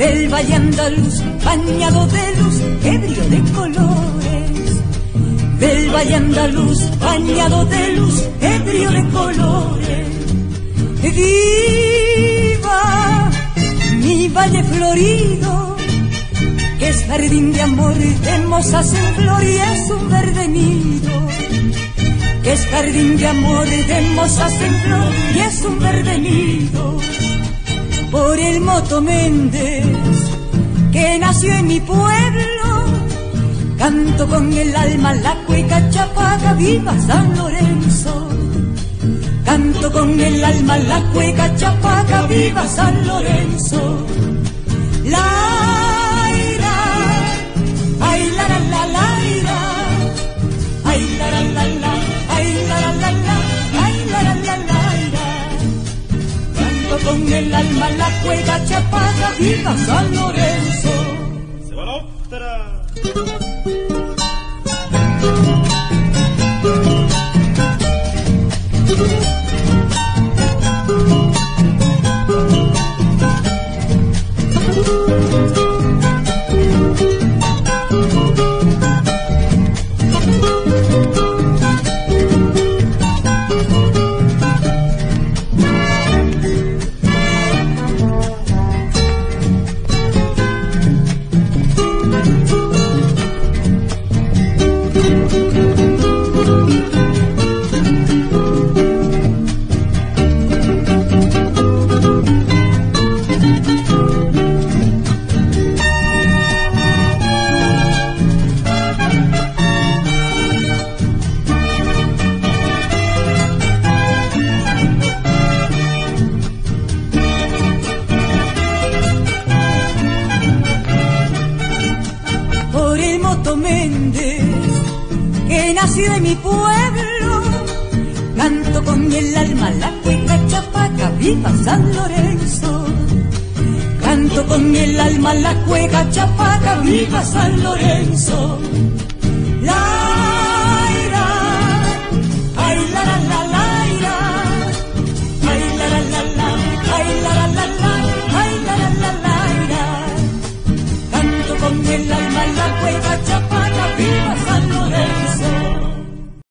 del valle andaluz, bañado de luz, ebrio de colores. Del valle andaluz, bañado de luz, ebrio de colores. Viva mi valle florido, que es jardín de amor de mozas en flor y es un verde nido. Que es jardín de amor de mozas en flor y es un verde nido por el Moto Méndez, que nació en mi pueblo. Canto con el alma la cueca chapaca, viva San Lorenzo. Canto con el alma la cueca chapaca, viva San Lorenzo. La con el alma la cueca chapaca, viva San Lorenzo. Méndez, que nació en mi pueblo. Canto con el alma la cueca chapaca, viva San Lorenzo. Canto con el alma la cueca chapaca, viva San Lorenzo.